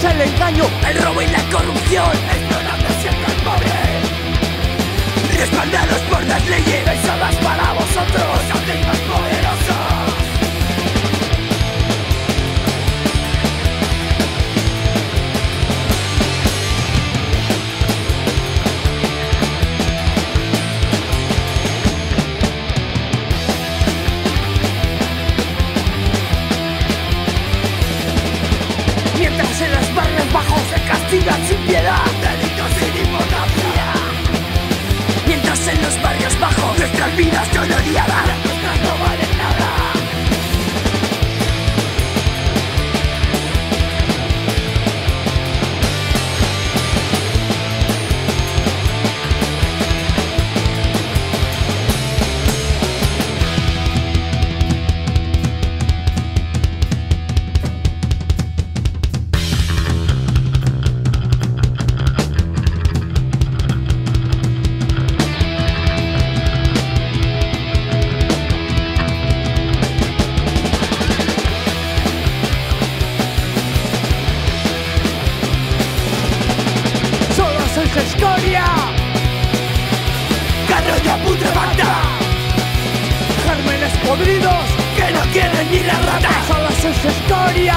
es el engaño, el robo y la corrupción, explorando siempre el pobre. Respaldados Mientras en los barrios bajos se castigan sin piedad. Delitos sin importancia Mientras en los barrios bajos Nuestras vidas son odiadas no valen sois escoria. Carroña putrefacta Gérmenes podridos, Que no quieren ni la rata solo sois escoria.